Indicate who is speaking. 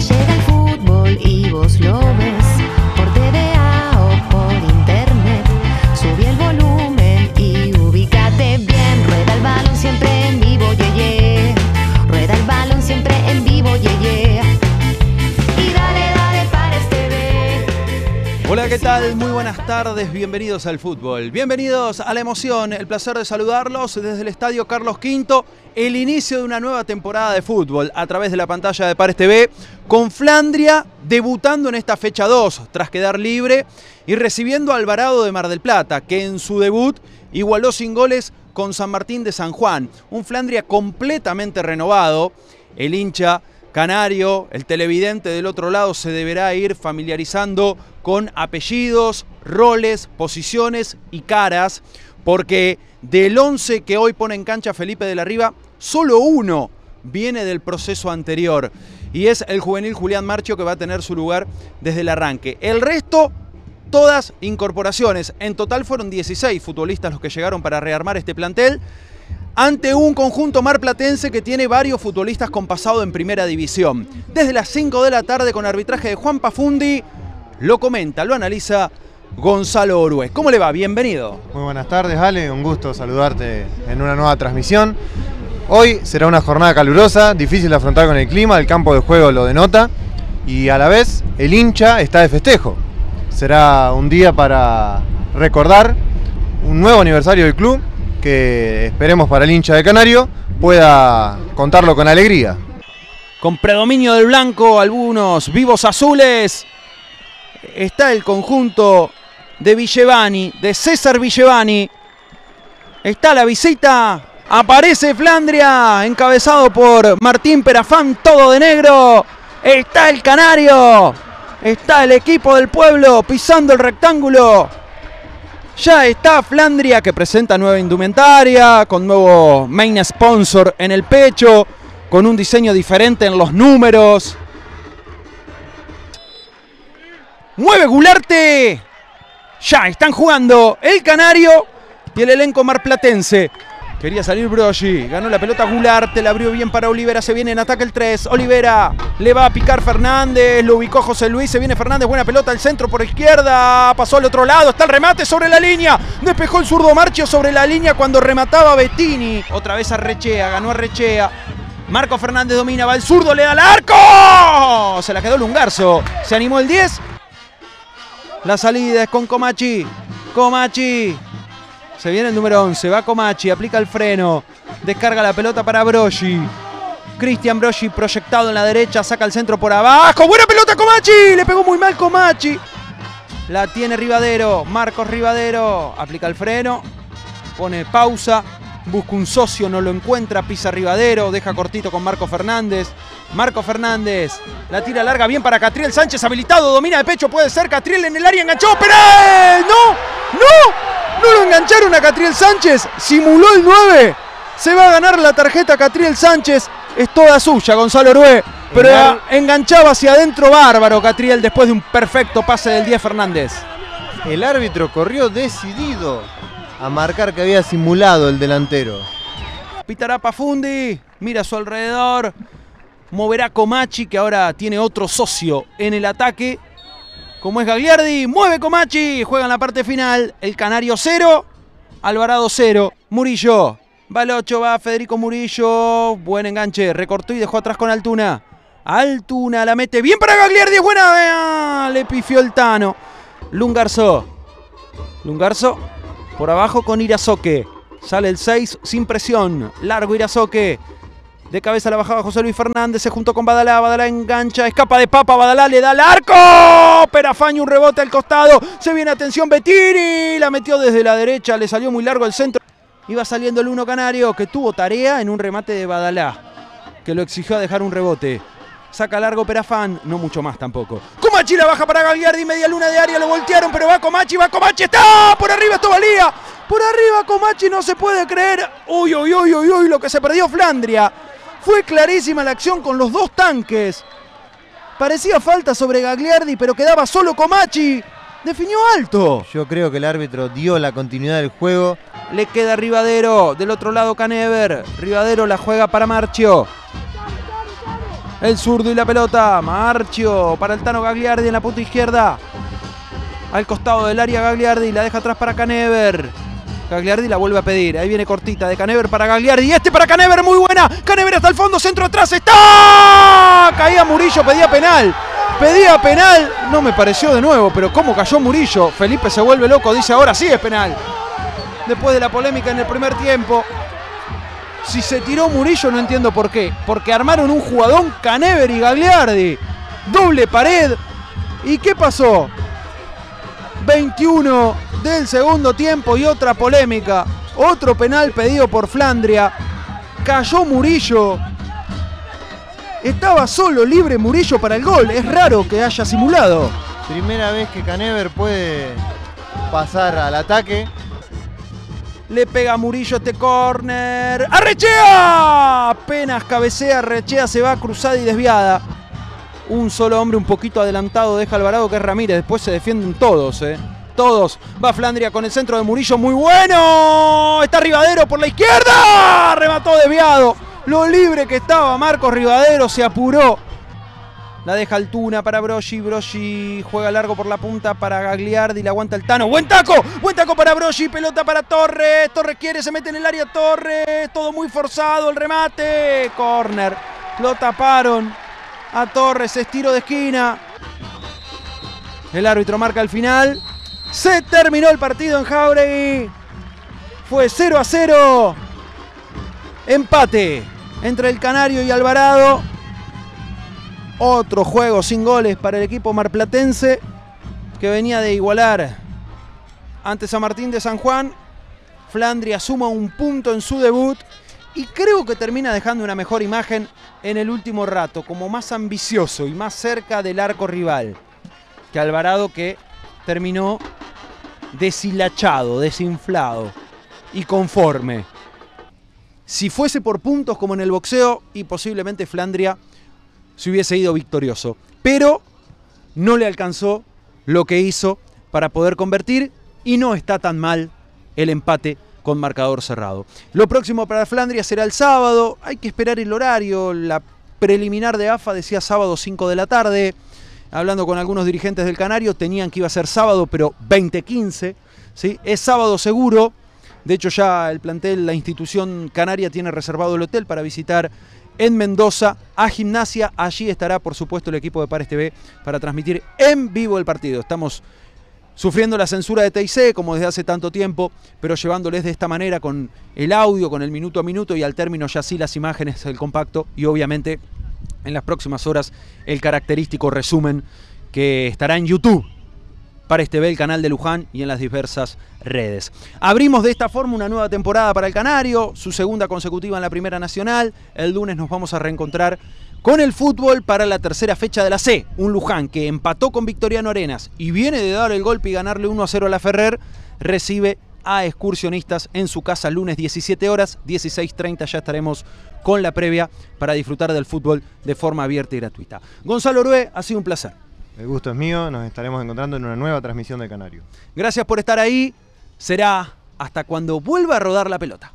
Speaker 1: Llega el fútbol y vos lo ves
Speaker 2: Hola, ¿qué tal? Muy buenas tardes, bienvenidos al fútbol. Bienvenidos a la emoción, el placer de saludarlos desde el Estadio Carlos V, el inicio de una nueva temporada de fútbol a través de la pantalla de Pares TV, con Flandria debutando en esta fecha 2 tras quedar libre y recibiendo a Alvarado de Mar del Plata, que en su debut igualó sin goles con San Martín de San Juan. Un Flandria completamente renovado, el hincha canario, el televidente del otro lado se deberá ir familiarizando con apellidos, roles, posiciones y caras, porque del 11 que hoy pone en cancha Felipe de la Riva, solo uno viene del proceso anterior y es el juvenil Julián Marcho que va a tener su lugar desde el arranque. El resto todas incorporaciones. En total fueron 16 futbolistas los que llegaron para rearmar este plantel ante un conjunto marplatense que tiene varios futbolistas con pasado en primera división. Desde las 5 de la tarde con arbitraje de Juan Pafundi, lo comenta, lo analiza Gonzalo Orue. ¿Cómo le va? Bienvenido.
Speaker 3: Muy buenas tardes, Ale. Un gusto saludarte en una nueva transmisión. Hoy será una jornada calurosa, difícil de afrontar con el clima, el campo de juego lo denota y a la vez el hincha está de festejo. Será un día para recordar un nuevo aniversario del club que esperemos para el hincha de Canario pueda contarlo con alegría.
Speaker 2: Con predominio del blanco, algunos vivos azules, está el conjunto de Villevani, de César Villevani. Está la visita, aparece Flandria, encabezado por Martín Perafán, todo de negro. Está el Canario, está el equipo del pueblo pisando el rectángulo. Ya está Flandria que presenta nueva indumentaria, con nuevo main sponsor en el pecho, con un diseño diferente en los números. Mueve Gularte. Ya están jugando el Canario y el elenco marplatense. Quería salir Broggi, ganó la pelota Gularte, la abrió bien para Olivera, se viene en ataque el 3, Olivera le va a picar Fernández, lo ubicó José Luis, se viene Fernández, buena pelota al centro por izquierda, pasó al otro lado, está el remate sobre la línea, despejó el zurdo Marchio sobre la línea cuando remataba Bettini, otra vez a Rechea, ganó a Rechea, Marco Fernández domina, va el zurdo, le da al arco, se la quedó Lungarzo, se animó el 10, la salida es con Comachi, Comachi, se viene el número 11, va Comachi, aplica el freno, descarga la pelota para Broggi. Cristian Broggi proyectado en la derecha, saca el centro por abajo. Buena pelota Comachi, le pegó muy mal Comachi. La tiene Rivadero, Marcos Rivadero, aplica el freno, pone pausa, busca un socio, no lo encuentra, pisa Rivadero, deja cortito con Marco Fernández. Marco Fernández, la tira larga bien para Catriel Sánchez, habilitado, domina de pecho, puede ser Catriel en el área, enganchó, ¡Penal! ¡No! ¡No! No lo engancharon a Catriel Sánchez, simuló el 9. Se va a ganar la tarjeta Catriel Sánchez, es toda suya Gonzalo Orué. Pero enganchaba hacia adentro bárbaro Catriel después de un perfecto pase del 10 Fernández.
Speaker 3: El árbitro corrió decidido a marcar que había simulado el delantero.
Speaker 2: Pitará Pafundi, mira a su alrededor, moverá Comachi que ahora tiene otro socio en el ataque, como es Gagliardi, mueve Comachi, juega en la parte final, el Canario 0, Alvarado 0, Murillo, va el 8, va Federico Murillo, buen enganche, recortó y dejó atrás con Altuna. Altuna la mete bien para Gagliardi, es buena, le pifió el Tano. Lungarzo, Lungarzo por abajo con Irazoque. Sale el 6 sin presión. Largo Irazoque. De cabeza la bajaba José Luis Fernández. Se juntó con Badalá. Badalá engancha. Escapa de papa. Badalá le da al arco. Perafaño un rebote al costado. Se viene atención Betini. La metió desde la derecha. Le salió muy largo el centro. Iba saliendo el uno canario que tuvo tarea en un remate de Badalá. Que lo exigió a dejar un rebote. Saca largo Perafán, no mucho más tampoco. Comachi la baja para Gagliardi, media luna de área, lo voltearon, pero va Comachi, va Comachi, está por arriba, esto valía. Por arriba Comachi, no se puede creer. Uy, uy, uy, uy, uy, lo que se perdió Flandria. Fue clarísima la acción con los dos tanques. Parecía falta sobre Gagliardi, pero quedaba solo Comachi. Definió alto.
Speaker 3: Yo creo que el árbitro dio la continuidad del juego.
Speaker 2: Le queda Rivadero. Del otro lado Canever. Rivadero la juega para Marchio. El zurdo y la pelota. Marchio para el Tano Gagliardi en la punta izquierda. Al costado del área Gagliardi. La deja atrás para Canever. Gagliardi la vuelve a pedir. Ahí viene cortita de Canever para Gagliardi. Y este para Canever, muy buena. Canever hasta el fondo, centro atrás. ¡Está! Caía Murillo, pedía penal. Pedía penal. No me pareció de nuevo, pero ¿cómo cayó Murillo? Felipe se vuelve loco, dice ahora sí es penal. Después de la polémica en el primer tiempo. Si se tiró Murillo no entiendo por qué. Porque armaron un jugadón Canever y Gagliardi. Doble pared. ¿Y qué pasó? 21 del segundo tiempo y otra polémica. Otro penal pedido por Flandria. Cayó Murillo. Estaba solo libre Murillo para el gol. Es raro que haya simulado.
Speaker 3: Primera vez que Canever puede pasar al ataque.
Speaker 2: Le pega a Murillo este córner. ¡Arrechea! Apenas cabecea, Arrechea se va cruzada y desviada. Un solo hombre un poquito adelantado deja Alvarado que es Ramírez. Después se defienden todos, ¿eh? Todos. Va Flandria con el centro de Murillo. Muy bueno. Está Rivadero por la izquierda. Remató desviado. Lo libre que estaba Marcos Rivadero se apuró. La deja Altuna para Broggi. Broggi juega largo por la punta para Gagliardi. La aguanta el Tano. ¡Buen taco! ¡Buen taco para Broggi! Pelota para Torres. Torres quiere, se mete en el área Torres. Todo muy forzado. El remate. Corner. Lo taparon a Torres. Estiro de esquina. El árbitro marca el final. Se terminó el partido en Jauregui. Fue 0 a 0. Empate entre el Canario y Alvarado. Otro juego sin goles para el equipo marplatense que venía de igualar ante San Martín de San Juan. Flandria suma un punto en su debut y creo que termina dejando una mejor imagen en el último rato, como más ambicioso y más cerca del arco rival que Alvarado que terminó deshilachado, desinflado y conforme. Si fuese por puntos como en el boxeo y posiblemente Flandria se hubiese ido victorioso. Pero no le alcanzó lo que hizo para poder convertir y no está tan mal el empate con marcador cerrado. Lo próximo para Flandria será el sábado, hay que esperar el horario, la preliminar de AFA decía sábado 5 de la tarde, hablando con algunos dirigentes del Canario, tenían que iba a ser sábado, pero 20-15, ¿sí? es sábado seguro, de hecho ya el plantel, la institución canaria tiene reservado el hotel para visitar en Mendoza a Gimnasia. Allí estará, por supuesto, el equipo de Pares TV para transmitir en vivo el partido. Estamos sufriendo la censura de TIC como desde hace tanto tiempo, pero llevándoles de esta manera con el audio, con el minuto a minuto y al término ya sí las imágenes, el compacto y obviamente en las próximas horas el característico resumen que estará en YouTube para este el canal de Luján y en las diversas redes. Abrimos de esta forma una nueva temporada para el Canario, su segunda consecutiva en la Primera Nacional. El lunes nos vamos a reencontrar con el fútbol para la tercera fecha de la C. Un Luján que empató con Victoriano Arenas y viene de dar el golpe y ganarle 1 a 0 a la Ferrer, recibe a excursionistas en su casa lunes 17 horas, 16.30 ya estaremos con la previa para disfrutar del fútbol de forma abierta y gratuita. Gonzalo Orue, ha sido un placer.
Speaker 3: El gusto es mío, nos estaremos encontrando en una nueva transmisión de Canario.
Speaker 2: Gracias por estar ahí, será hasta cuando vuelva a rodar la pelota.